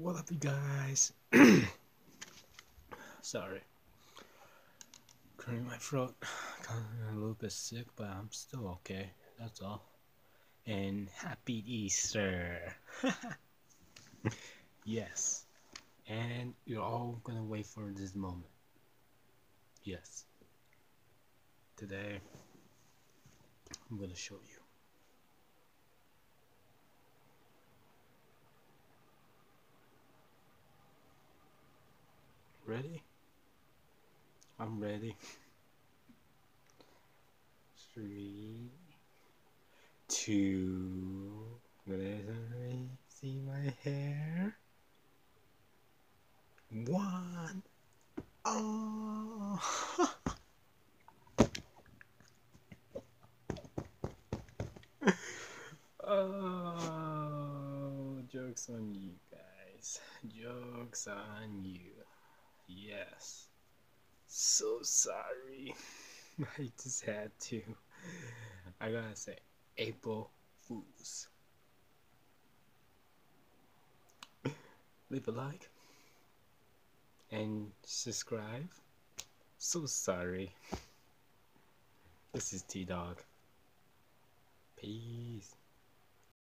What up, you guys? Sorry. Clearing my throat. Of a little bit sick, but I'm still okay. That's all. And happy Easter! yes. And you're all gonna wait for this moment. Yes. Today, I'm gonna show you. Ready? I'm ready. Three, two, let me see my hair. One. Oh. oh, jokes on you guys. Jokes on you. Yes. So sorry. I just had to. I gotta say, April Fools. Leave a like and subscribe. So sorry. This is T Dawg. Peace.